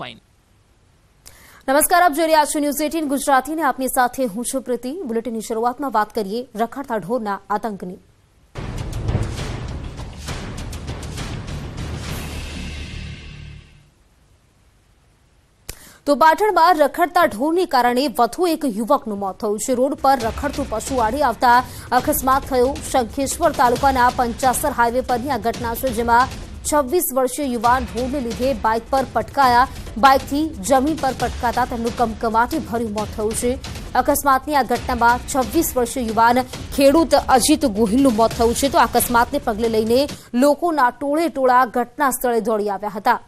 Fine નમસ્કાર, આપ જોઈ રહ્યા છો ન્યૂઝ એટીન ગુજરાતીને. આપની સાથે હું છું પ્રીતિ. બુલેટિનની શરૂઆતમાં વાત કરીએ રખડતા ઢોરના આતંકની. તો પાટણમાં રખડતા ઢોરને કારણે વધુ એક યુવકનું મોત થયું છે. રોડ પર રખડતું પશુ આડી આવતા અકસ્માત થયો. શંખેશ્વર તાલુકાના પંચાસર હાઈવે પરની આ ઘટના છે, જેમાં છવ્વીસ વર્ષીય યુવાન ઢોરને લીધે બાઇક પર પટકાયા. બાઇકથી જમીન પર પટકાતા તેમનું કમકમાટી ભર્યું મોત થયું છે. અકસ્માતની આ ઘટનામાં છવ્વીસ વર્ષીય યુવાન ખેડૂત અજીત ગોહિલનું મોત થયું છે. તો અકસ્માતને પગલે લઈને લોકોના ટોળે ટોળા ઘટના સ્થળે દોડી આવ્યા હતા.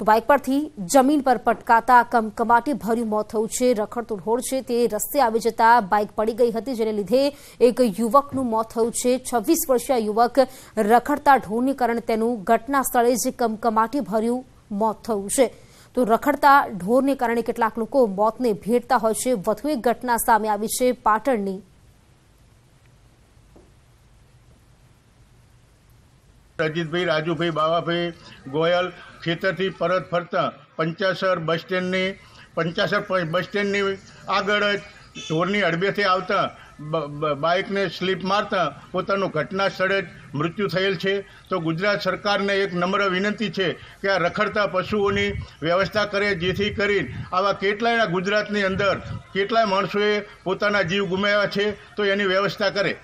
તો બાઇક પરથી જમીન પર પટકાતા કમકમાટી ભર્યું મોત થયું છે. રખડતો ઢોળ છે તે રસ્તે આવી જતા બાઇક પડી ગઈ હતી, જેને લીધે એક યુવકનું મોત થયું છે. છવ્વીસ વર્ષીય યુવક રખડતા ઢોરને કારણે તેનું ઘટના સ્થળે જ કમકમાટી ભર્યું મોત થયું છે. તો રખડતા ઢોરને કારણે કેટલાક લોકો મોતને ભેટતા હોય છે. વધુ એક ઘટના સામે આવી છે પાટણની અજીતભાઈ રાજુભાઈ, બાવાભાઈ ગોયલ ખેતરથી પરત ફરતા પંચાસર બસ સ્ટેન્ડની, પંચાસર બસ સ્ટેન્ડની આગળ જ ઢોરની અડબેથી આવતા બાઇકને સ્લીપ મારતા પોતાનું ઘટના સ્થળે જ મૃત્યુ થયેલ છે. તો ગુજરાત સરકારને એક નમ્ર વિનંતી છે કે આ રખડતા પશુઓની વ્યવસ્થા કરે, જેથી કરી આવા કેટલાય ગુજરાતની અંદર કેટલાય માણસોએ પોતાના જીવ ગુમાવ્યા છે, તો એની વ્યવસ્થા કરે.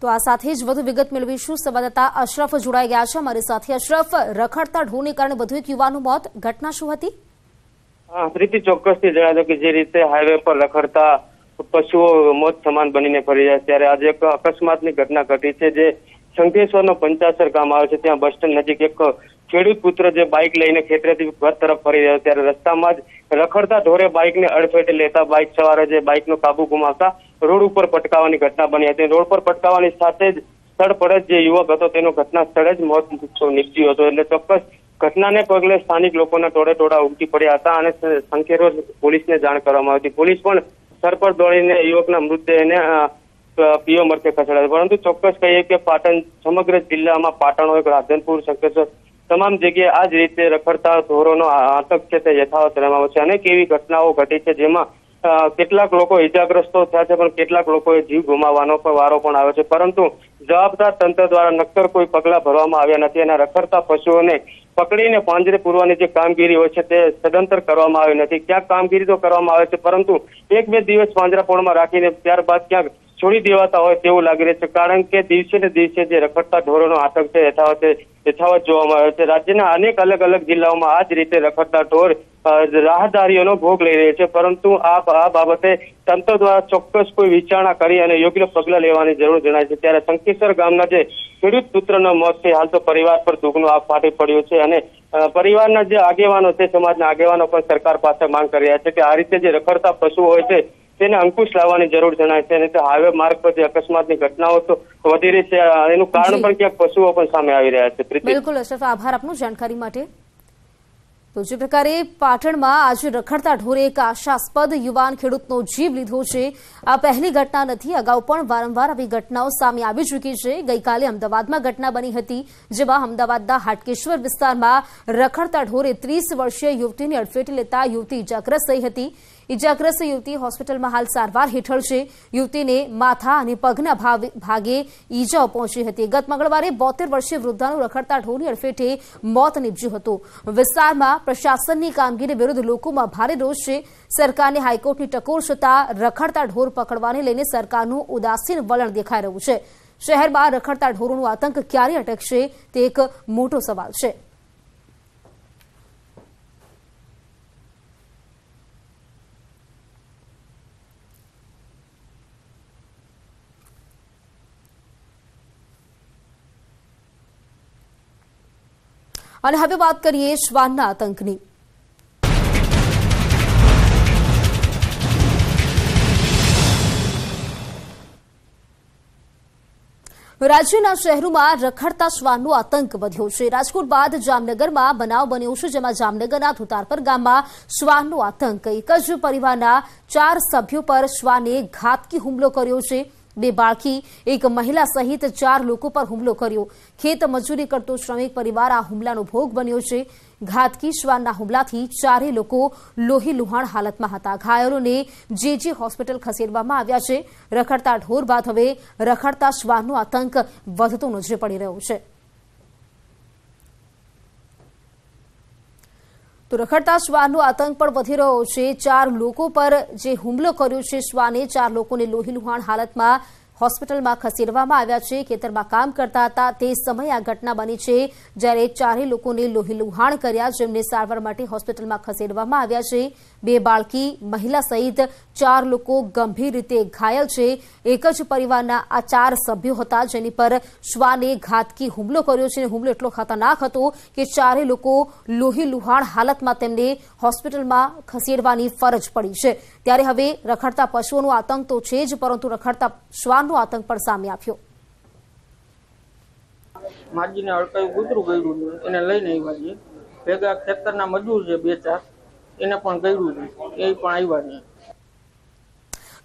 તો આ સાથે જ વધુ વિગત મેળવીશું. સંવાદદાતા અશરફ જોડાઈ ગયા છે. અમારી સાથે અશરફ, રખડતા ઢોરને કારણે વધુ એક યુવાનું મોત. ઘટના શું હતી? પ્રીતિ ચોક્કસથી જણાવ્યું કે જે રીતે હાઈવે પર રખડતા પશુઓ મોત સમાન બનીને ફરી રહ્યા ત્યારે આજે એક અકસ્માતની ઘટના ઘટી છે. જે શંકેશ્વરનો પંચાસર ગામ આવે છે. ત્યાં બસ સ્ટેન્ડ નજીક એક ખેડૂત પુત્ર જે બાઇક લઈને ખેતરેથી ઘર તરફ ફરી રહ્યો ત્યારે રસ્તામાં જ રખડતા ઢોરે બાઇકને અડફેટે લેતા બાઇક સવારે જે બાઇકનો કાબુ ગુમાવતા રોડ ઉપર પટકાવવાની ઘટના બની હતી. રોડ પર પટકાવવાની સાથે જ સ્થળ પર જ જે યુવક હતો, તેનો ઘટના સ્થળે જ મોત નીપજ્યું હતું. એટલે ચોક્કસ ઘટનાને પગલે સ્થાનિક લોકોના ટોળે ટોળા ઉમટી પડ્યા હતા અને સંખેરો પોલીસને જાણ કરવામાં આવી હતી. પોલીસ પણ સ્થળ પર દોડીને યુવકના મૃતદેહને પીઓ મરકે ખસેડાયો પરંતુ ચોક્કસ કહીએ કે પાટણ, સમગ્ર જિલ્લામાં પાટણ હોય રાધનપુર, શંકેશ્વર તમામ જગ્યાએ આ જ રીતે રખડતા ઢોરોનો આતંક છે તે યથાવત રહેવામાં છે અનેક એવી ઘટનાઓ ઘટી છે જેમાં કેટલાક લોકો ઇજાગ્રસ્તો થયા છે, પણ કેટલાક લોકોએ જીવ ગુમાવવાનો પણ વારો પણ આવ્યો છે. પરંતુ જવાબદાર તંત્ર દ્વારા નક્કર કોઈ પગલાં ભરવામાં આવ્યા નથી અને રખડતા પશુઓને પકડીને પાંજરે પૂરવાની જે કામગીરી હોય છે તે સદંતર કરવામાં આવી નથી. ક્યાંક કામગીરી તો કરવામાં આવે છે, પરંતુ એક બે દિવસ પાંજરાપોળમાં રાખીને ત્યારબાદ ક્યાંક છોડી દેવાતા હોય તેવું લાગી રહ્યું છે. કારણ કે દિવસે ને દિવસે જે રખડતા ઢોરોનો આતંક છે, યથાવત યથાવત જોવામાં આવે છે. રાજ્યના અનેક અલગ અલગ જિલ્લાઓમાં આ જ રીતે રખડતા ઢોર રાહદારીઓનો ભોગ લઈ રહ્યો છે. પરંતુ આ આ બાબતે તંત્ર દ્વારા ચોક્કસ કોઈ વિચારણા કરી અને યોગ્ય પગલાં લેવાની જરૂર જણાય છે. ત્યારે શંકેશ્વર ગામના જે ખેડૂત પુત્રનો મોત છે, હાલ તો પરિવાર પર દુઃખનો આપ ફાટી પડ્યો છે અને પરિવારના જે આગેવાનો છે, સમાજના આગેવાનો પણ સરકાર પાસે માંગ કરી રહ્યા છે કે આ રીતે જે રખડતા પશુ હોય છે તેને અંકુશ લાવવાની જરૂર જણાય છે. અને હાઈવે માર્ગ પર જે અકસ્માતની ઘટનાઓ તો વધી રહી છે. એનું કારણ પણ ક્યાંક પશુઓ પણ સામે આવી રહ્યા છે. બિલકુલ અશરફ આભાર આપનું જાણકારી માટે. તો જે પ્રકારે પાટણમાં આજે રખડતા ઢોરે એક આશાસ્પદ યુવાન ખેડૂતનો જીવ લીધો છે. આ પહેલી ઘટના નથી. અગાઉ પણ વારંવાર આવી ઘટનાઓ સામે આવી ચૂકી છે. ગઈકાલે અમદાવાદમાં ઘટના બની હતી જેમાં અમદાવાદના હાટકેશ્વર વિસ્તારમાં રખડતા ઢોરે ત્રીસ વર્ષીય યુવતીને અડફેટે લેતા યુવતી ઇજાગ્રસ્ત થઈ હતી. ઇજાગ્રસ્ત યુવતી હોસ્પિટલમાં હાલ સારવાર હેઠળ છે. યુવતીને માથા અને પગના ભાગે ઇજાઓ પહોંચી હતી. ગત મંગળવારે બોતેર વર્ષીય વૃદ્ધાનું રખડતા ઢોરની અડફેટે મોત નીપજ્યું હતું. વિસ્તારમાં પ્રશાસનની કામગીરી વિરુદ્ધ લોકોમાં ભારે રોષ છે. સરકારને હાઈકોર્ટની ટકોર છતાં રખડતા ઢોર પકડવાને લઈને સરકારનું ઉદાસીન વલણ દેખાઈ રહ્યું છે. શહેરમાં રખડતા ઢોરોનું આતંક ક્યારે અટકશે તે એક મોટો સવાલ છે. અને હવે વાત કરીએ શ્વાનના આતંકની. રાજ્યના શહેરોમાં રખડતા શ્વાનનો આતંક વધ્યો છે. રાજકોટ બાદ જામનગરમાં બનાવ બન્યો છે, જેમાં જામનગરના ધુતારપર ગામમાં શ્વાનનો આતંક. એક જ પરિવારના ચાર સભ્યો પર શ્વાને ઘાતકી હુમલો કર્યો છે. બે બાળકી, એક મહિલા સહિત ચાર લોકો પર હુમલો કર્યો. ખેત મજૂરી કરતો શ્રમિક પરિવાર આ હુમલાનો ભોગ બન્યો છે. ઘાતકી શ્વાનના હુમલાથી ચારેય લોકો લોહી લુહાણ હાલતમાં હતા. ઘાયલોને જે જે હોસ્પિટલ ખસેડવામાં આવ્યા છે, રખડતા ઢોર બાદ હવે રખડતા શ્વાનનો આતંક વધતો નજરે પડી રહ્યો છે. તો રખડતા શ્વાનનો આતંક પણ વધી રહ્યો છે. ચાર લોકો પર જે હુમલો કર્યો છે શ્વાને, ચાર લોકોને લોહી લુહાણ હાલતમાં હોસ્પિટલમાં ખસેડવામાં આવ્યા છે. ખેતરમાં કામ કરતા હતા. તે સમયે આ ઘટના બની છે જ્યારે ચારેય લોકોને લોહી લુહાણ કર્યા. જેમને સારવાર માટે હોસ્પિટલમાં ખસેડવામાં આવ્યા છે. બે બાળકી, મહિલા સહિત ચાર લોકો ગંભીર રીતે ઘાયલ છે. એક જ પરિવારના આ ચાર સભ્યો હતા, જેની પર શ્વાને ઘાતકી હુમલો કર્યો છે હુમલો એટલો ખતરનાક હતો કે ચારે લોકો લોહી લુહાણ હાલતમાં તેમને હોસ્પિટલમાં ખસેડવાની ફરજ પડી છે. ત્યારે હવે રખડતા પશુઓનો આતંક તો છે જ, પરંતુ રખડતા શ્વાનનો આતંક પણ સામે આવ્યો. માજીને હડકાયું કૂતરું ગયું એને લઈને આવ્યા ભેગા ખેતરના મજૂર છે બે ચાર. એને પણ કર્યું એ પણ આવ્યા નહીં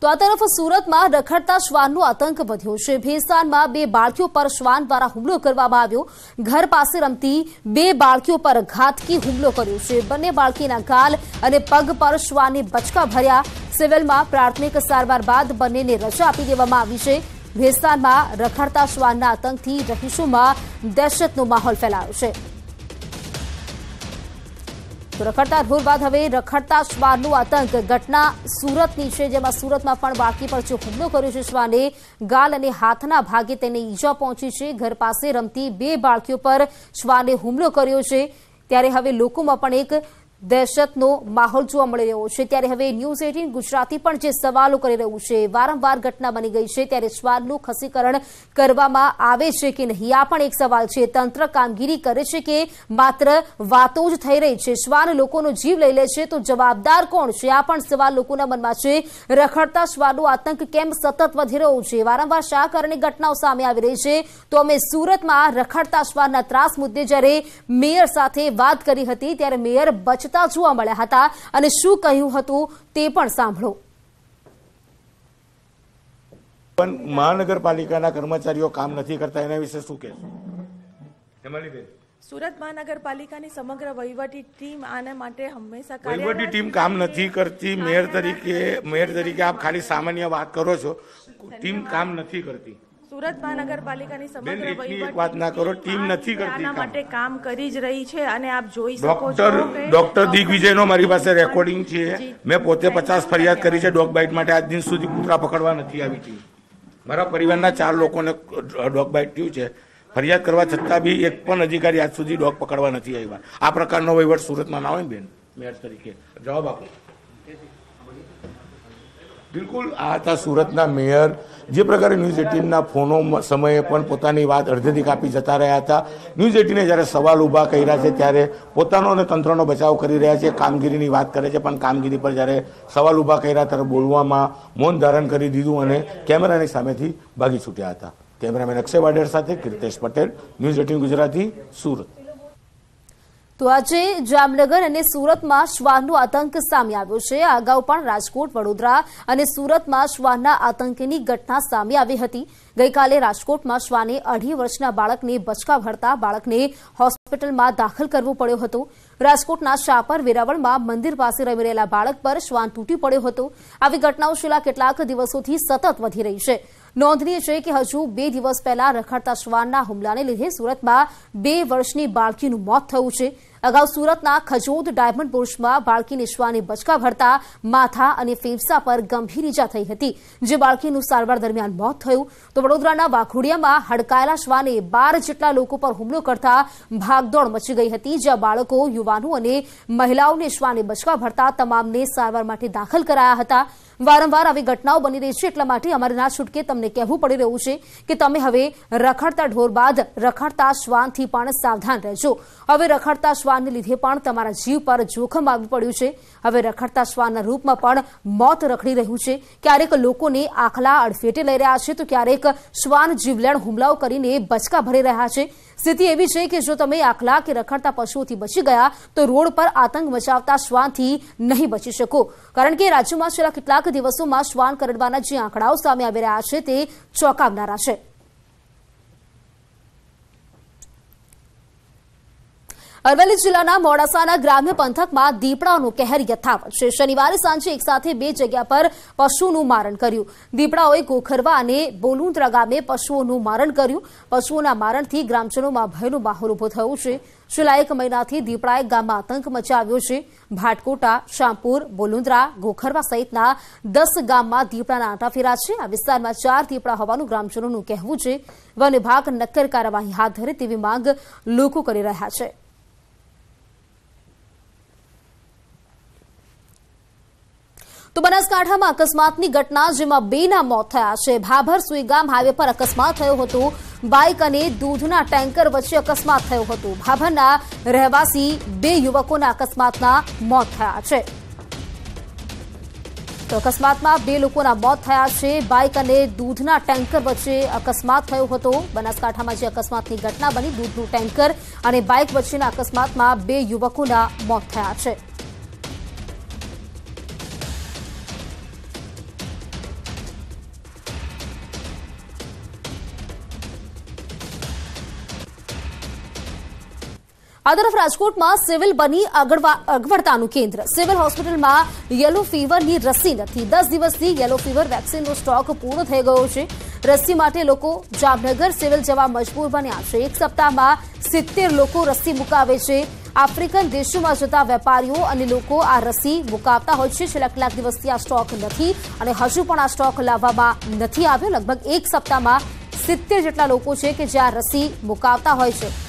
તો આ તરફ સુરતમાં રખડતા શ્વાનનો આતંક વધ્યો છે. ભેસ્તાનમાં બે બાળકીઓ પર શ્વાન દ્વારા હુમલો કરવામાં આવ્યો. ઘર પાસે રમતી બે બાળકીઓ પર ઘાતકી હુમલો કર્યો છે. બંને બાળકીના ગાલ અને પગ પર શ્વાને બચકા ભર્યા. સિવિલમાં પ્રાથમિક સારવાર બાદ બંનેને રજા આપી દેવામાં આવી છે. ભેસ્તાનમાં રખડતા શ્વાનના આતંકથી રહીશોમાં દહેશતનો માહોલ ફેલાયો છે. તો રખડતા ઢોર બાદ હવે રખડતા શ્વાનનું આતંક. ઘટના સુરતની છે, જેમાં સુરતમાં પણ બાળકી પર જે હુમલો કર્યો છે, શ્વાને ગાલ અને હાથના ભાગે તેને ઈજા પહોંચી છે. ઘર પાસે રમતી બે બાળકીઓ પર શ્વાને હુમલો કર્યો છે. ત્યારે હવે લોકોમાં પણ એક દહેશતનો માહોલ જોવા મળી રહ્યો છે. ત્યારે હવે ન્યૂઝ એટીન ગુજરાતી પણ જે સવાલો કરી રહ્યું છે, વારંવાર ઘટના બની ગઈ છે, ત્યારે શ્વાનનું ખસીકરણ કરવામાં આવે છે કે નહીં? આ પણ એક સવાલ છે. તંત્ર કામગીરી કરે છે કે માત્ર વાતો જ થઈ રહી છે? શ્વાન લોકોનો જીવ લઈ લે છે તો જવાબદાર કોણ છે? આ પણ સવાલ લોકોના મનમાં છે. રખડતા શ્વાનનો આતંક કેમ સતત વધી રહ્યો છે? વારંવાર શા કારણે ઘટનાઓ સામે આવી રહી છે? તો અમે સુરતમાં રખડતા શ્વાનના ત્રાસ મુદ્દે જ્યારે મેયર સાથે વાત કરી હતી, ત્યારે મેયર બચતા જોવા મળ્યા હતા અને શું કહ્યું હતું તે પણ સાંભળો. પણ મહાનગરપાલિકાના કર્મચારીઓ કામ નથી કરતા એના વિશે શું કહેશો? સુરત મહાનગરપાલિકાની સમગ્ર વહીવટી ટીમ આના માટે હંમેશા વહીવટી ટીમ કામ નથી કરતી. મેયર તરીકે મેયર તરીકે આપ ખાલી સામાન્ય વાત કરો છો. ટીમ કામ નથી કરતી. સુરત મહાનગરપાલિકાની સમગ્ર વહીવટ વાત ના કરો, ટીમ નથી કરતી આના માટે કામ કરી જ રહી છે અને આપ જોઈ શકો છો ડોક્ટર દિગ્વિજયનો મારી પાસે રેકોર્ડિંગ છે. મેં પોતે પચાસ ફરિયાદ કરી છે ડોગ બાઇટ માટે. આજ દિન સુધી કૂતરા પકડવા નથી આવી ટીમ. મારા પરિવારના ચાર લોકોને ડોગ બાઇટ થયું છે. ફરિયાદ કરવા છતાં બી એક પણ અધિકારી આજ સુધી ડોગ પકડવા નથી આવ્યા. આ પ્રકારનો વહીવટ સુરતમાં ના હોય બેન? મેયર તરીકે. જવાબ આપો. બિલકુલ, આ હતા સુરતના મેયર. જે પ્રકારે ન્યૂઝ એટીનના ફોનો સમયે પણ પોતાની વાત અડધેથી કાપી જતા રહ્યા હતા. ન્યૂઝ એટીને જ્યારે સવાલ ઊભા કર્યા છે, ત્યારે પોતાનો અને તંત્રનો બચાવ કરી રહ્યા છે, કામગીરીની વાત કરે છે, પણ કામગીરી પર જ્યારે સવાલ ઊભા કર્યા, ત્યારે બોલવામાં મૌન ધારણ કરી દીધું અને કેમેરાની સામેથી ભાગી છૂટ્યા હતા. કેમેરામેન અક્ષય વાડેર સાથે કીર્તેશ પટેલ, ન્યૂઝ એટીન ગુજરાતી, સુરત. તો આજે જામનગર અને સુરતમાં શ્વાનનો આતંક સામે આવ્યો છે. અગાઉ પણ રાજકોટ, વડોદરા અને સુરતમાં શ્વાનના આતંકની ઘટના સામે આવી હતી. ગઈકાલે રાજકોટમાં શ્વાને અઢી વર્ષના બાળકને બચકા ભરતા બાળકને હોસ્પિટલમાં દાખલ કરવું પડ્યો હતો. રાજકોટના શાપર વેરાવળમાં મંદિર પાસે રમી રહેલા બાળક પર શ્વાન તૂટી પડ્યો હતો. આવી ઘટનાઓ છેલ્લા કેટલાક દિવસોથી સતત વધી રહી છે. નોંધનીય છે કે હજુ બે દિવસ પહેલા રખડતા શ્વાનના હુમલાને લીધે સુરતમાં બે વર્ષની બાળકીનું મોત થયું છે. અગાઉ સુરતના ખજોદ ડાયમંડ બુર્શમાં બાળકીને શ્વાને બચકા ભરતા માથા અને ફેફસા પર ગંભીર ઈજા થઈ હતી, જે બાળકીનું સારવાર દરમિયાન મોત થયું. તો વડોદરાના વાઘોડિયામાં હડકાયેલા શ્વાને બાર જેટલા લોકો પર હુમલો કરતા ભાગદોડ મચી ગઈ હતી, જ્યાં બાળકો, યુવાનો અને મહિલાઓને શ્વાને બચકા ભરતા તમામને સારવાર માટે દાખલ કરાયા હતા. વારંવાર આવી ઘટનાઓ બની રહી છે, એટલા માટે અમારે ના છૂટકે તમને કહેવું પડી રહ્યું છે કે તમે હવે રખડતા ઢોર બાદ રખડતા શ્વાનથી પણ સાવધાન રહેજો. હવે રખડતા શ્વાનને લીધે પણ તમારા જીવ પર જોખમ આવી પડ્યું છે. હવે રખડતા શ્વાનના રૂપમાં પણ મોત રખડી રહ્યું છે. ક્યારેક લોકોને આખલા અડફેટે લઈ રહ્યા છે, તો ક્યારેક શ્વાન જીવલેણ હુમલાઓ કરીને બચકા ભરી રહ્યા છે. સ્થિતિ એવી છે કે જો તમે આખલા કે રખડતા પશુઓથી બચી ગયા, તો રોડ પર આતંક મચાવતા શ્વાનથી નહીં બચી શકો. કારણ કે રાજ્યમાં છેલ્લા કેટલાક દિવસોમાં શ્વાન કરડવાના જે આંકડાઓ સામે આવી રહ્યા છે, તે ચોંકાવનારા છે. અરવલ્લી જિલ્લાના મોડાસાના ગ્રામ્ય પંથકમાં દીપડાઓનો કહેર યથાવત છે. શનિવારે સાંજે એકસાથે બે જગ્યા પર પશુનું મારણ કર્યું. દીપડાઓએ ગોખરવા અને બોલુંદ્રા ગામે પશુઓનું મારણ કર્યું. પશુઓના મારણથી ગ્રામજનોમાં ભયનો માહોલ ઊભો થયો છે. છેલ્લા એક મહિનાથી દીપડાએ ગામમાં આતંક મચાવ્યો છે. ભાટકોટા, શામપુર, બોલુંદ્રા, ગોખરવા સહિતના દસ ગામમાં દીપડાના આંટાફેરા છે. આ વિસ્તારમાં ચાર દીપડા હોવાનું ગ્રામજનોનું કહેવું છે. વન વિભાગ નક્કર કાર્યવાહી હાથ ધરે તેવી માંગ લોકો કરી રહ્યા છે. તો બનાસકાંઠામાં અકસ્માતની ઘટના, જેમાં બેના મોત થયા છે. ભાભર સુઈગામ હાઈવે પર અકસ્માત થયો હતો. બાઇક અને દૂધના ટેન્કર વચ્ચે અકસ્માત થયો હતો. ભાભરના રહેવાસી બે યુવકોના અકસ્માતના મોત થયા છે. તો અકસ્માતમાં બે લોકોના મોત થયા છે. બાઇક અને દૂધના ટેન્કર વચ્ચે અકસ્માત થયો હતો. બનાસકાંઠામાં જે અકસ્માતની ઘટના બની, દૂધનું ટેન્કર અને બાઇક વચ્ચેના અકસ્માતમાં બે યુવકોના મોત થયા છે. આ તરફ રાજકોટમાં સિવિલ બની અગવડતાનું કેન્દ્ર. સિવિલ હોસ્પિટલમાં યલો ફીવરની રસી નથી. દસ દિવસથી યલો ફીવર વેક્સિનનો સ્ટોક પૂર્ણ થઈ ગયો છે. રસી માટે લોકો જામનગર સિવિલ જવા મજબૂર બન્યા છે. એક સપ્તાહમાં સિત્તેર લોકો રસી મુકાવે છે. આફ્રિકન દેશોમાં જતા વેપારીઓ અને લોકો આ રસી મુકાવતા હોય છે. છેલ્લા કેટલાક દિવસથી આ સ્ટોક નથી અને હજુ પણ આ સ્ટોક લાવવામાં નથી આવ્યો. લગભગ એક સપ્તાહમાં સિત્તેર જેટલા લોકો છે કે જે આ રસી મુકાવતા હોય છે.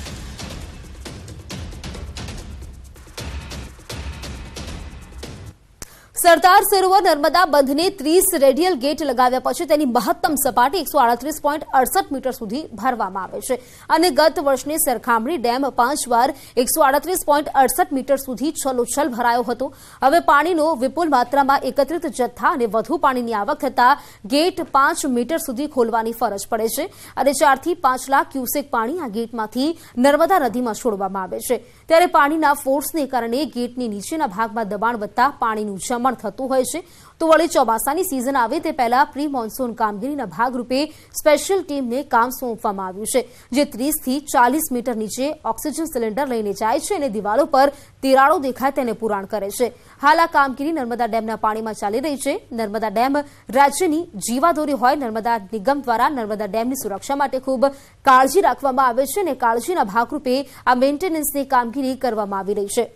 સરદાર સરોવર નર્મદા બંધને ત્રીસ રેડિયલ ગેટ લગાવ્યા પછી તેની મહત્તમ સપાટી એકસો આડત્રીસ પોઈન્ટ અડસઠ મીટર સુધી ભરવામાં આવે છે. અને ગત વર્ષની સરખામણી ડેમ પાંચ વાર એકસો આડત્રીસ પોઈન્ટ અડસઠ મીટર સુધી છલોછલ ભરાયો હતો. હવે પાણીનો વિપુલ માત્રામાં એકત્રિત જથ્થા અને વધુ પાણીની આવક થતાં ગેટ પાંચ મીટર સુધી ખોલવાની ફરજ પડે છે. અને ચારથી પાંચ લાખ ક્યુસેક પાણી આ ગેટમાંથી નર્મદા નદીમાં છોડવામાં આવે છે. ત્યારે પાણીના ફોર્સને કારણે ગેટની નીચેના ભાગમાં દબાણ વધતા પાણીનું જમણ થતું હોય છે. તો વળી ચોમાસાની સિઝન આવે તે પહેલા પ્રી મોન્સૂન કામગીરીના ભાગરૂપે સ્પેશિયલ ટીમને કામ સોંપવામાં આવ્યું છે, જે ત્રીસથી ચાલીસ મીટર નીચે ઓક્સિજન સિલિન્ડર લઈને જાય છે અને દિવાલો પર તિરાડો દેખાય તેને પુરાણ કરે છે. હાલ આ કામગીરી નર્મદા ડેમના પાણીમાં ચાલી રહી છે. નર્મદા ડેમ રાજ્યની જીવાદોરી હોય નર્મદા નિગમ દ્વારા નર્મદા ડેમની સુરક્ષા માટે ખૂબ કાળજી રાખવામાં આવે છે અને કાળજીના ભાગરૂપે આ મેન્ટેનન્સની કામગીરી કરવામાં આવી રહી છે.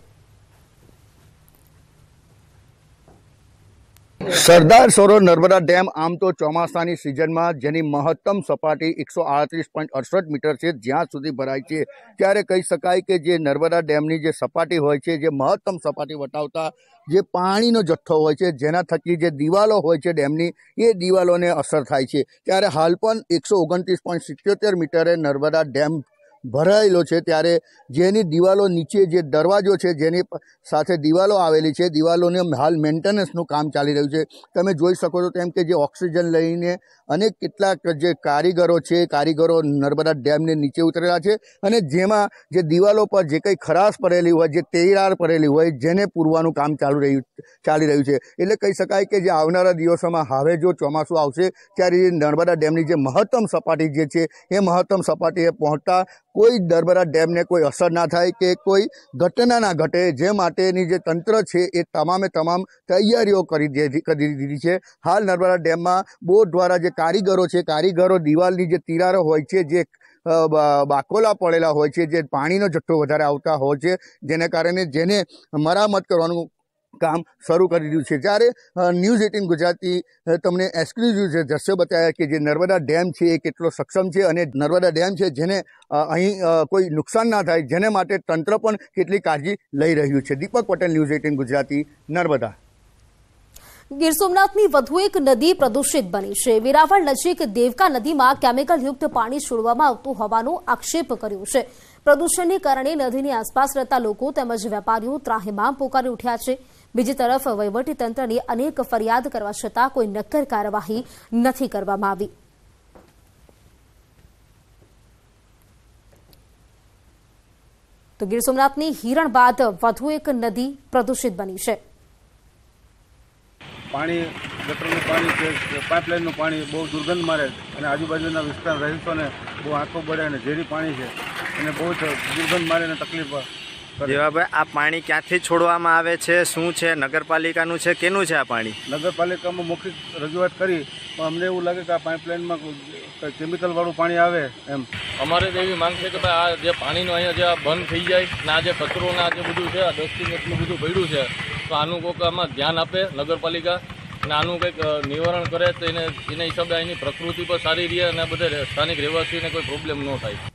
સરદાર સરોવર નર્મદા ડેમ આમ તો ચોમાસાની સિઝનમાં જેની મહત્તમ સપાટી એકસો આડત્રીસ પોઈન્ટ અડસઠ મીટર છે, જ્યાં સુધી ભરાય છે. ત્યારે કહી શકાય કે જે નર્મદા ડેમની જે સપાટી હોય છે, જે મહત્તમ સપાટી વટાવતા જે પાણીનો જથ્થો હોય છે, જેના થકી જે દિવાલો હોય છે ડેમની, એ દિવાલોને અસર થાય છે. ત્યારે હાલ પણ એકસો ઓગણત્રીસ પોઈન્ટ સિત્યોતેર મીટરે નર્મદા ડેમ ભરાયેલો છે ત્યારે જેની દિવાલો નીચે જે દરવાજો છે, જેની પ- સાથે દિવાલો આવેલી છે, દિવાલોને હાલ મેન્ટેનન્સનું કામ ચાલી રહ્યું છે. તમે જોઈ શકો છો તેમ કે જે ઓક્સિજન લઈને અનેક કેટલાક જે કારીગરો છે, કારીગરો નર્મદા ડેમને નીચે ઉતરેલા છે અને જેમાં જે દિવાલો પર જે કંઈ ખરાશ પડેલી હોય, જે તિરાડ પડેલી હોય, જેને પૂરવાનું કામ ચાલુ રહ્યું, ચાલી રહ્યું છે. એટલે કહી શકાય કે જે આવનારા દિવસોમાં હવે જો ચોમાસું આવશે, ત્યારે એ નર્મદા ડેમની જે મહત્તમ સપાટી જે છે, એ મહત્તમ સપાટીએ પહોંચતા કોઈ નર્મદા ડેમને કોઈ અસર ના થાય કે કોઈ ઘટના ના ઘટે, જે માટેની જે તંત્ર છે એ તમામે તમામ તૈયારીઓ કરી કરી દીધી છે. હાલ નર્મદા ડેમમાં બોટ દ્વારા જે કારીગરો છે, કારીગરો દિવાલની જે તિરારો હોય છે, જે બાકોલા પડેલા હોય છે, જે પાણીનો જથ્થો વધારે આવતા હોય છે, જેને કારણે જેને મરામત કરવાનું કામ શરૂ કરી દીધું છે. જ્યારે ન્યૂઝ એટીન ગુજરાતી તમને એક્સક્લુઝિવ જે દ્રશ્યો બતાવ્યા કે જે નર્મદા ડેમ છે એ કેટલો સક્ષમ છે અને નર્મદા ડેમ છે જેને અહીં કોઈ નુકસાન ના થાય જેને માટે તંત્ર પણ કેટલી કાળજી લઈ રહ્યું છે. Deepak Patel, news eighteen Gujarati, Narmada. Gir સોમનાથની વધુ એક નદી પ્રદૂષિત બની છે. વેરાવળ નજીક દેવકા નદીમાં કેમિકલયુક્ત પાણી છોડવામાં આવતું હોવાનો આક્ષેપ કર્યો છે. પ્રદૂષણને કારણે નદીની આસપાસ રહેતા લોકો તેમજ વેપારીઓ ત્રાહિમામ પોકારી ઉઠ્યા છે. બીજી તરફ વહીવટીતંત્રની અનેક ફરિયાદ કરવા છતાં કોઈ નક્કર કાર્યવાહી નથી કરવામાં આવી. તો ગીર સોમનાથની હિરણ બાદ વધુ એક નદી પ્રદૂષિત બની છે. પાણી, ગટરનું પાણી કે પાઇપલાઇનનું પાણી બહુ દુર્ગંધ મારે અને આજુબાજુના વિસ્તાર રહીશોને બહુ આંખો બળે અને ઝેરી પાણી છે. અને બહુ દુર્ગંધ મારે અને તકલીફ જેવાભાઈ આ પાણી ક્યાંથી છોડવામાં આવે છે? શું છે? નગરપાલિકાનું છે કેનું છે આ પાણી? નગરપાલિકામાં મૌખિક રજૂઆત કરી પણ અમને એવું લાગે કે આ પાઇપલાઇનમાં કેમિકલવાળું પાણી આવે એમ. અમારે તો એવી માંગ છે કે ભાઈ આ જે પાણીનું અહીંયા જે આ બંધ થઈ જાય ને આ જે કચરો ને આ જે બધું છે આ ડસ્ટિંગ એટલું બધું પડ્યું છે તો આનું કોઈક આમાં ધ્યાન આપે નગરપાલિકા અને આનું કંઈક નિવારણ કરે તો એને એના હિસાબે અહીંની પ્રકૃતિ પણ સારી રહે અને બધે સ્થાનિક રહેવાસીઓને કોઈ પ્રોબ્લેમ ન થાય.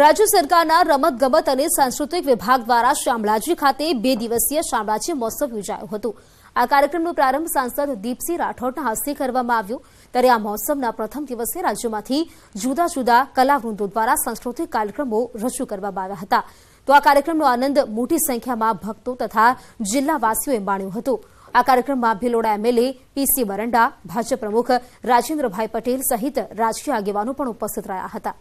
રાજ્ય સરકારના રમતગમત અને સાંસ્કૃતિક વિભાગ દ્વારા શામળાજી ખાતે બે દિવસીય શામળાજી મહોત્સવ યોજાયો હતો. આ કાર્યક્રમનો પ્રારંભ સાંસદ દીપસિંહ રાઠોડના હસ્તે કરવામાં આવ્યો. ત્યારે આ મહોત્સવના પ્રથમ દિવસે રાજ્યમાંથી જુદા જુદા કલાવૃંદો દ્વારા સાંસ્કૃતિક કાર્યક્રમો રજૂ કરવામાં આવ્યા હતા. તો આ કાર્યક્રમનો આનંદ મોટી સંખ્યામાં ભક્તો તથા જિલ્લાવાસીઓએ માણ્યો હતો. આ કાર્યક્રમમાં ભિલોડા એમએલએ પીસી બરંડા, ભાજપ પ્રમુખ રાજેન્દ્રભાઈ પટેલ સહિત રાજકીય આગેવાનો પણ ઉપસ્થિત રહ્યા હતા.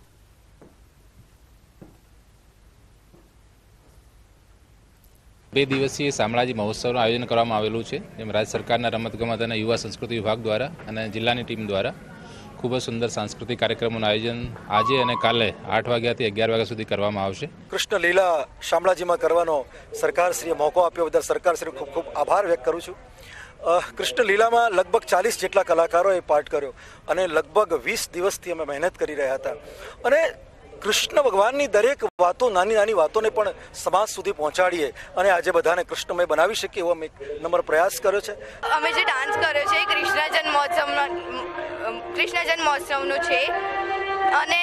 બે દિવસીય શામળાજી મહોત્સવનું આયોજન કરવામાં આવેલું છે, જેમ રાજ્ય સરકારના રમતગમત અને યુવા સંસ્કૃતિ વિભાગ દ્વારા અને જિલ્લાની ટીમ દ્વારા ખૂબ જ સુંદર સાંસ્કૃતિક કાર્યક્રમોનું આયોજન આજે અને કાલે આઠ વાગ્યાથી અગિયાર વાગ્યા સુધી કરવામાં આવશે. કૃષ્ણ લીલા શામળાજીમાં કરવાનો સરકારશ્રીએ મોકો આપ્યો બદલ સરકારશ્રી ખૂબ ખૂબ આભાર વ્યક્ત કરું છું. કૃષ્ણ લીલામાં લગભગ ચાલીસ જેટલા કલાકારોએ પાર્ટ કર્યો અને લગભગ વીસ દિવસથી અમે મહેનત કરી રહ્યા હતા. અને કૃષ્ણ ભગવાનની દરેક વાતો નાની નાની વાતોને પણ સમાજ સુધી પહોંચાડીએ અને આજે બધાને કૃષ્ણમય બનાવી શકીએ એવો અમે એક નંબર પ્રયાસ કર્યો છે. અમે જે ડાન્સ કર્યો છે એ કૃષ્ણ જન્મોત્સવનો કૃષ્ણ જન્મોત્સવનો છે. અને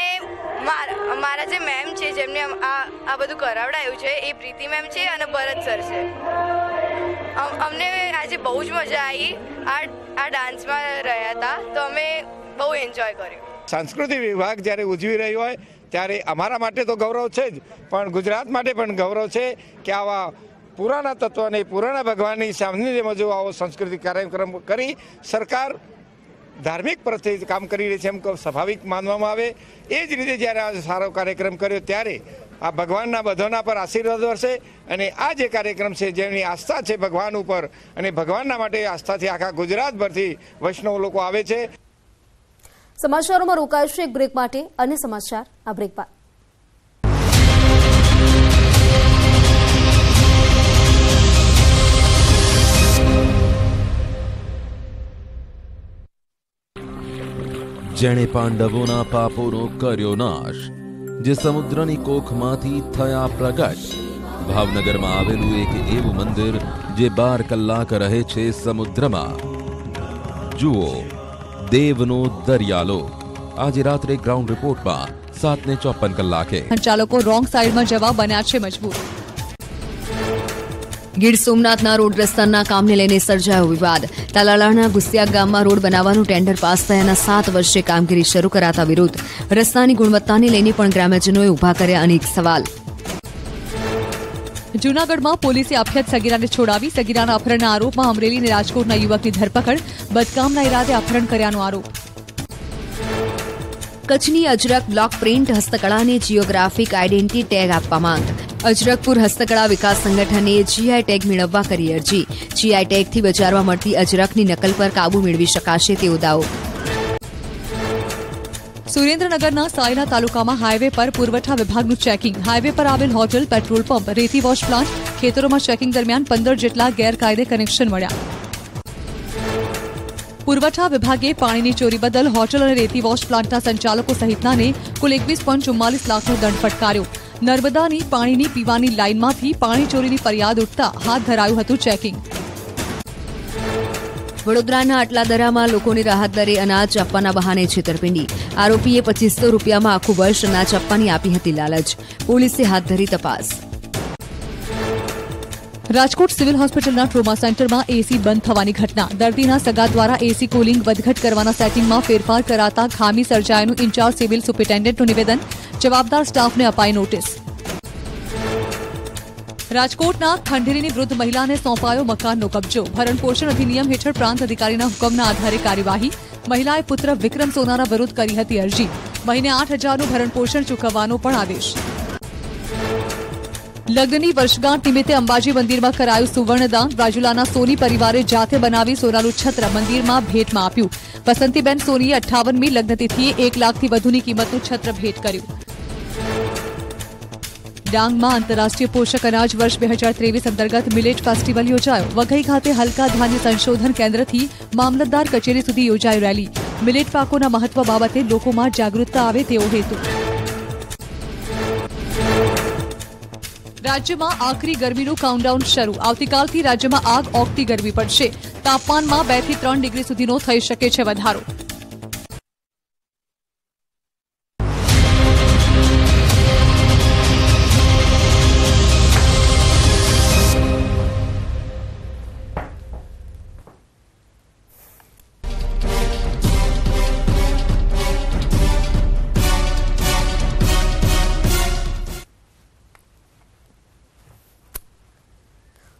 મારા જે મેમ છે જેમને આ આ બધું કરાવડાયું છે એ પ્રીતિ મેમ છે અને ભરત સર છે. અમને આજે બહુ જ મજા આવી આ આ ડાન્સમાં રહ્યા હતા તો અમે બહુ એન્જોય કર્યું. સાંસ્કૃતિક વિભાગ જ્યારે ઉજવી રહ્યો હોય ત્યારે અમારા માટે તો ગૌરવ છે જ, પણ ગુજરાત માટે પણ ગૌરવ છે કે આવા પુરાણા તત્વને પુરાણા ભગવાનની સામની જો આવો સાંસ્કૃતિક કાર્યક્રમ કરી સરકાર ધાર્મિક પ્રત્યે કામ કરી રહી છે એમ સ્વાભાવિક માનવામાં આવે. એ જ રીતે જ્યારે આ સારો કાર્યક્રમ કર્યો ત્યારે આ ભગવાનના બધાના પર આશીર્વાદ વરસે અને આ જે કાર્યક્રમ છે જેની આસ્થા છે ભગવાન ઉપર અને ભગવાનના માટે આસ્થાથી આખા ગુજરાતભરથી વૈષ્ણવ લોકો આવે છે. સમાચારોમાં રોકાઈશું એક બ્રેક માટે. અને સમાચાર, આ બ્રેક બાદ. જેણે પાંડવોના પાપોનો કર્યો નાશ, જે સમુદ્રની કોખમાંથી થયા પ્રગટ. ભાવનગરમાં આવેલું એક એવું મંદિર, જે બાર કલાક રહે છે સમુદ્રમાં. જુઓ દેવનો દરિયાલો. આજે રાત્રે ગ્રાઉન્ડ રિપોર્ટમાં સાત ને ચોપન કલાકે. ચાલકો રોંગ સાઈડમાં જવા બન્યા છે મજબૂર ગીર સોમનાથના રોડ રસ્તાના કામને લઈને સર્જાયો વિવાદ. તાલાલાના ગુસ્તિયા ગામમાં રોડ બનાવવાનું ટેન્ડર પાસ થયાના સાત વર્ષે કામગીરી શરૂ કરાતા વિરોધ. રસ્તાની ગુણવત્તાને લઈને પણ ગ્રામ્યજનોએ ઊભા કર્યા અનેક સવાલ. જૂનાગઢમાં પોલીસે અભ્યત સગીરાને છોડાવી સગીરાના અપહરણના આરોપમાં અમરેલી અને રાજકોટના યુવકની ધરપકડ, બદકામના ઇરાદે અપહરણ કર્યાનો આરોપ. કચ્છની અજરક બ્લોક પ્રિન્ટ હસ્તકળાને જીઓગ્રાફિક આઇડેન્ટિટી ટેગ આપવા માંગ. અજરકપુર હસ્તકળા વિકાસ સંગઠને જીઆઈ ટેગ મેળવવા કરી અરજી. જીઆઈ ટેગથી બજારમાં મળતી અજરકની નકલ પર કાબુ મેળવી શકાશે તેવો દાવો. સુરેન્દ્રનગરના સાયલા તાલુકામાં હાઈવે પર પુરવઠા વિભાગનું ચેકિંગ. હાઈવે પર આવેલ હોટલ, પેટ્રોલ પંપ, રેતી વોશ પ્લાન્ટ, ખેતરોમાં ચેકિંગ દરમિયાન પંદર જેટલા ગેરકાયદે કનેક્શન મળ્યા. પુરવઠા વિભાગે પાણીની ચોરી બદલ હોટલ અને રેતી વોશ પ્લાન્ટના સંચાલકો સહિતનાને કુલ એકવીસ પોઈન્ટ ચુમ્માલીસ લાખનો દંડ ફટકાર્યો. નર્મદાની પાણીની પીવાની લાઇનમાંથી પાણી ચોરીની ફરિયાદ ઉઠતા હાથ ધરાયું હતું ચેકિંગ. વડોદરાના આટલાદરામાં લોકોને રાહત દરે અનાજ આપવાના બહાને છેતરપિંડી. આરોપીએ પચીસો રૂપિયામાં આખું વર્ષ અનાજ આપવાની આપી હતી લાલચ. પોલીસે હાથ ધરી તપાસ. રાજકોટ સિવિલ હોસ્પિટલના ટ્રોમા સેન્ટરમાં એસી બંધ થવાની ઘટના. દર્દીના સગા દ્વારા એસી કુલિંગ વધઘટ કરવાના સેટિંગમાં ફેરફાર કરાતા ખામી સર્જાયાનું ઇન્ચાર્જ સિવિલ સુપ્રિન્ટેન્ડન્ટનું નિવેદન. જવાબદાર સ્ટાફને અપાઈ નોટિસ. રાજકોટના ખંડેરીની વૃદ્ધ મહિલાને સોંપાયો મકાનનો કબજો. ભરણ પોષણ અધિનિયમ હેઠળ પ્રાંત અધિકારીના હુકમના આધારે કાર્યવાહી. મહિલાએ પુત્ર વિક્રમ સોનાના વિરુદ્ધ કરી હતી અરજી. મહિને આઠ હજારનું ભરણ પોષણ ચૂકવવાનો પણ આદેશ. લગ્નની વર્ષગાંઠ નિમિત્તે અંબાજી મંદિરમાં કરાયું સુવર્ણદાન. રાજુલાના સોની પરિવારે જાતે બનાવી સોનાનું છત્ર મંદિરમાં ભેટમાં આપ્યું. વસંતીબેન સોનીએ અઠ્ઠાવનમી લગ્નતિથિએ એક લાખથી વધુની કિંમતનું છત્ર ભેટ કર્યું. ડાંગમાં આંતરરાષ્ટ્રીય પોષક અનાજ વર્ષ બે હજાર ત્રેવીસ અંતર્ગત મિલેટ ફેસ્ટિવલ યોજાયો. વઘઈ ખાતે હલકા ધાન્ય સંશોધન કેન્દ્રથી મામલતદાર કચેરી સુધી યોજાઈ રેલી. મિલેટ પાકોના મહત્વ બાબતે લોકોમાં જાગૃતતા આવે તેવો હેતુ. રાજ્યમાં આખરી ગરમીનું કાઉન્ટડાઉન શરૂ. આવતીકાલથી રાજ્યમાં આગ ઓગતી ગરમી પડશે. તાપમાનમાં બેથી ત્રણ ડિગ્રી સુધીનો થઈ શકે છે વધારો.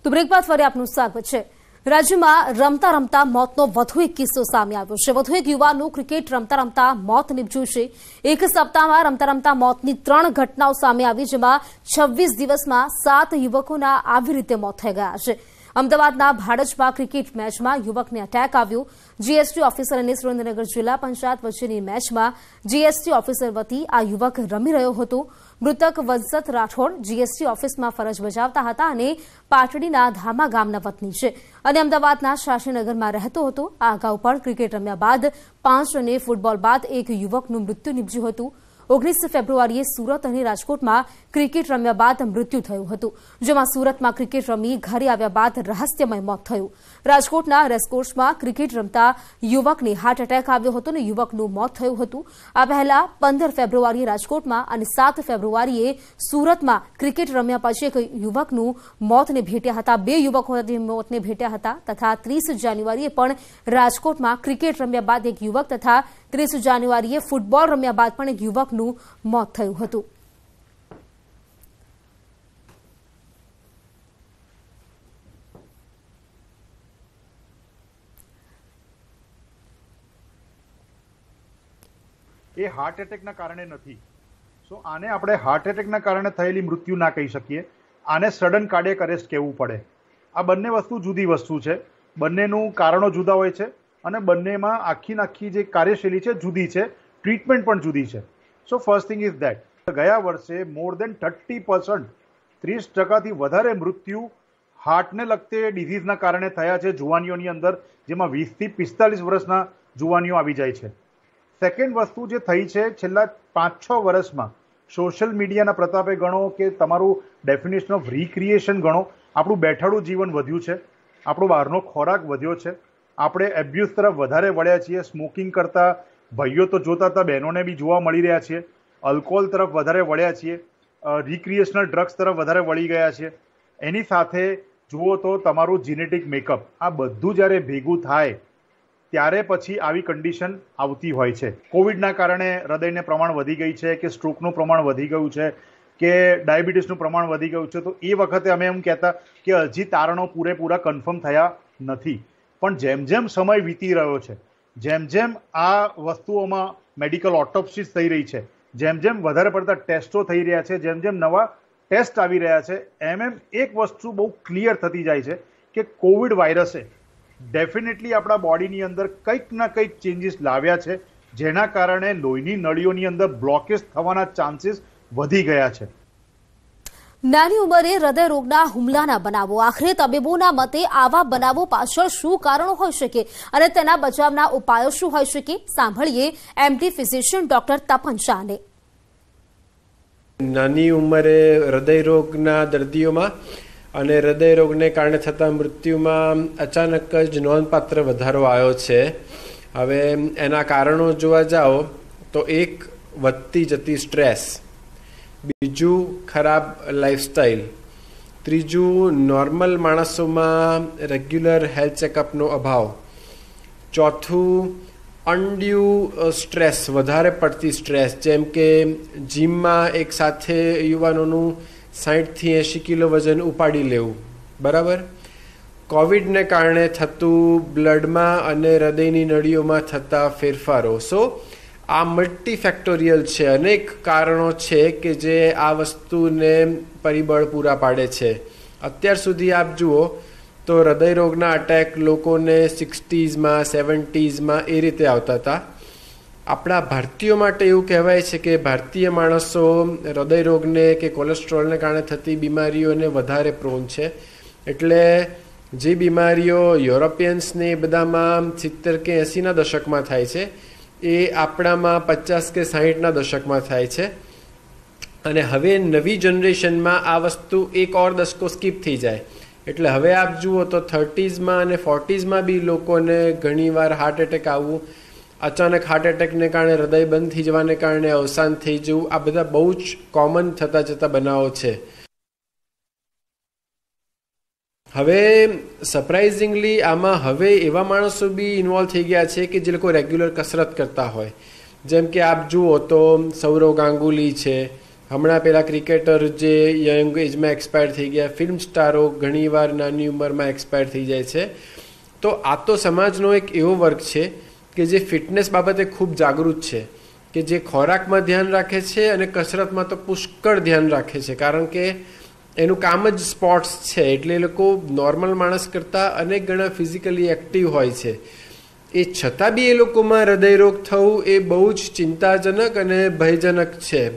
તો બ્રેક બાદ ફરી આપનું સ્વાગત છે. રાજ્યમાં રમતા રમતા મોતનો વધુ એક કિસ્સો સામે આવ્યો છે. વધુ એક યુવાનનું ક્રિકેટ રમતા રમતા મોત નીપજ્યું છે. એક સપ્તાહમાં રમતા રમતા મોતની ત્રણ ઘટનાઓ સામે આવી, જેમાં છવ્વીસ દિવસમાં સાત યુવકોના આવી રીતે મોત થઈ ગયા છે. અમદાવાદના ભાડજમાં ક્રિકેટ મેચમાં યુવકને અટેક આવ્યો. જીએસટી ઓફિસર અને સુરેન્દ્રનગર જિલ્લા પંચાયત વચ્ચેની મેચમાં જીએસટી ઓફિસર વતી આ યુવક રમી રહ્યો હતો. મૃતક વંસત રાઠોડ જીએસટી ઓફિસમાં ફરજ બજાવતા હતા અને પાટડીના ધામા ગામના વતની છે. અને અમદાવાદના શાસ્ત્રીનગરમાં રહેતો હતો. આ અગાઉ પણ ક્રિકેટ રમ્યા બાદ પાંચ અને ફૂટબોલ બાદ એક યુવકનું મૃત્યુ નીપજ્યું હતું. ઓગણીસ ફેબ્રુઆરીએ સુરત અને રાજકોટમાં ક્રિકેટ રમ્યા બાદ મૃત્યુ થયું હતું, જેમાં સુરતમાં ક્રિકેટ રમી ઘરે આવ્યા બાદ રહસ્યમય મોત થયું. રાજકોટના રેસકોર્સમાં ક્રિકેટ રમતા યુવકને હાર્ટ એટેક આવ્યો હતો અને યુવકનું મોત થયું હતું. આ પહેલા પંદર ફેબ્રુઆરીએ રાજકોટમાં અને સાત ફેબ્રુઆરીએ સુરતમાં ક્રિકેટ રમ્યા પછી એક યુવકનું મોતને ભેટ્યા હતા. બે યુવકો મોતને ભેટ્યા હતા તથા ત્રીસ જાન્યુઆરીએ પણ રાજકોટમાં ક્રિકેટ રમ્યા બાદ એક યુવક તથા ત્રીસ જાન્યુઆરીએ ફૂટબોલ રમ્યા બાદ પણ એક યુવકનું મોત થયું હતું. એ હાર્ટ એટેકના કારણે નથી. સો આને આપણે હાર્ટ એટેકના કારણે થયેલી મૃત્યુ ના કહી શકીએ. આને સડન કાર્ડિયક અરેસ્ટ કહેવું પડે. આ બંને વસ્તુ જુદી વસ્તુ છે. બંનેનું કારણો જુદા હોય છે. અને બંનેમાં આખી આખી જે કાર્યશૈલી છે જુદી છે ટ્રીટમેન્ટ પણ જુદી છે. So first thing is that ગયા વર્ષે મોર દેન થર્ટી પર્સન્ટ ત્રીસ ટકાથી વધારે મૃત્યુ હાર્ટને લગતે ડિઝીઝના કારણે થયા છે જુવાનીઓની અંદર, જેમાં વીસથી પિસ્તાલીસ વર્ષના જુવાનીઓ આવી જાય છે. સેકન્ડ વસ્તુ જે થઈ છે, છેલ્લા પાંચ છ વર્ષમાં સોશિયલ મીડિયાના પ્રતાપે ગણો કે તમારું ડેફિનેશન ઓફ રિક્રિએશન ગણો, આપણું બેઠાડું જીવન વધ્યું છે, આપણો બહારનો ખોરાક વધ્યો છે આપણે એબ્યુઝ તરફ વધારે વળ્યા છીએ સ્મોકિંગ કરતા ભાઈઓ તો જોતા હતા, બહેનોને બી જોવા મળી રહ્યા છીએ. અલ્કોહોલ તરફ વધારે વળ્યા છીએ. રિક્રિએશનલ ડ્રગ્સ તરફ વધારે વળી ગયા છે એની સાથે જુઓ તો તમારું જીનેટિક મેકઅપ આ બધું જ્યારે ભેગું થાય, ત્યારે પછી આવી કન્ડિશન આવતી હોય છે. કોવિડના કારણે હૃદયને પ્રમાણ વધી ગઈ છે, કે સ્ટ્રોકનું પ્રમાણ વધી ગયું છે, કે ડાયાબિટીસનું પ્રમાણ વધી ગયું છે, તો એ વખતે અમે એમ કહેતા કે હજી તારણો પૂરેપૂરા કન્ફર્મ થયા નથી. પણ જેમ જેમ સમય વીતી રહ્યો છે, જેમ જેમ આ વસ્તુઓમાં મેડિકલ ઓટોપ્સીસ થઈ રહી છે, જેમ જેમ વધારે પડતા ટેસ્ટો થઈ રહ્યા છે, જેમ જેમ નવા ટેસ્ટ આવી રહ્યા છે, એમ એમ એક વસ્તુ બહુ ક્લિયર થતી જાય છે કે કોવિડ વાયરસે ડેફિનેટલી આપણા બોડીની અંદર કંઈક ના કંઈક ચેન્જીસ લાવ્યા છે, જેના કારણે લોહીની નળીઓની અંદર બ્લોકેજ થવાના ચાન્સીસ વધી ગયા છે. નાની ઉંમરે હૃદયરોગના હુમલાના બનાવો. આખરે તબીબોના મતે આવા બનાવો પાછળ શું કારણો હોઈ શકે અને તેના બચાવના ઉપાયો શું હોઈ શકે સાંભળીએ એમડી ફિઝિશિયન ડોક્ટર તપન શાહને. નાની ઉંમરે હૃદયરોગના દર્દીઓમાં અને હૃદયરોગને કારણે થતા મૃત્યુમાં અચાનક જ નોંધપાત્ર વધારો આવ્યો છે. હવે એના કારણો જોવા જાઓ તો એક વધતી જતી સ્ટ્રેસ બીજું ખરાબ લાઈફસ્ટાઈલ ત્રીજું નોર્મલ માણસોમાં રેગ્યુલર હેલ્થ ચેકઅપનો અભાવ. ચોથું અનડ્યુ સ્ટ્રેસ વધારે પડતી સ્ટ્રેસ જેમ કે જીમમાં એક સાથે યુવાનોનું સાહીઠથી એંશી કિલો વજન ઉપાડી લેવું. બરાબર? કોવિડને કારણે થતું બ્લડમાં અને હૃદયની નળીઓમાં થતા ફેરફારો. સો આ મલ્ટીફેક્ટોરિયલ છે. અનેક કારણો છે કે જે આ વસ્તુને પરિબળ પૂરા પાડે છે. અત્યાર સુધી આપ જુઓ તો હૃદયરોગના અટેક લોકોને સિક્સટીઝમાં સેવન્ટીઝમાં એ રીતે આવતા હતા. આપણા ભારતીયો માટે એવું કહેવાય છે કે ભારતીય માણસો હૃદયરોગને કે કોલેસ્ટ્રોલને કારણે થતી બીમારીઓને વધારે પ્રોન છે. એટલે જે બીમારીઓ યુરોપિયન્સને એ બધામાં સિત્તેર કે એંસીના દશકમાં થાય છે એ આપણામાં પચાસ કે સાહીઠના દશકમાં થાય છે. અને હવે નવી જનરેશનમાં આ વસ્તુ એક ઓર દશકો સ્કીપ થઈ જાય. એટલે હવે આપ જુઓ તો થર્ટીઝમાં અને ફોર્ટીઝમાં બી લોકોને ઘણીવાર હાર્ટ એટેક આવવું, અચાનક હાર્ટ એટેકને કારણે હૃદય બંધ થઈ જવાને કારણે અવસાન થઈ જવું, આ બધા બહુ જ કોમન થતા જતા બનાવો છે. હવે સરપ્રાઇઝિંગલી આમાં હવે એવા માણસો બી ઇન્વોલ્વ થઈ ગયા છે કે જે લોકો રેગ્યુલર કસરત કરતા હોય. જેમ કે આપ જુઓ તો સૌરવ ગાંગુલી છે. હમણાં પેલા ક્રિકેટર જે યંગ એજમાં એક્સપાયર થઈ ગયા ફિલ્મ સ્ટારો ઘણીવાર નાની ઉંમરમાં એક્સપાયર થઈ જાય છે. તો આ તો સમાજનો એક એવો વર્ગ છે કે જે ફિટનેસ બાબતે ખૂબ જાગૃત છે, કે જે ખોરાકમાં ધ્યાન રાખે છે અને કસરતમાં તો પુષ્કળ ધ્યાન રાખે છે. કારણ કે એનું કામ જ સ્પોર્ટ્સ છે. એટલે એ લોકો નોર્મલ માણસ કરતાં અનેક ગણા ફિઝિકલી એક્ટિવ હોય છે. એ છતાં બી એ લોકોમાં હૃદયરોગ થવું એ બહુ જ ચિંતાજનક અને ભયજનક છે.